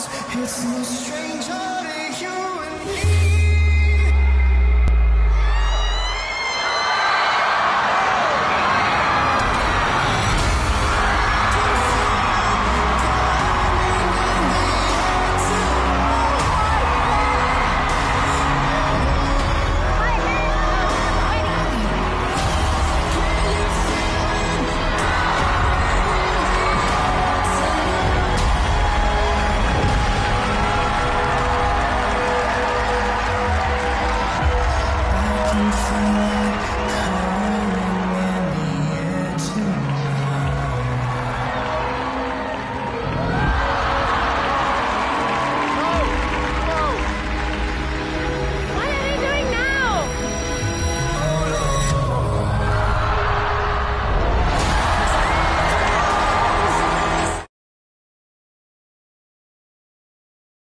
It's no stranger.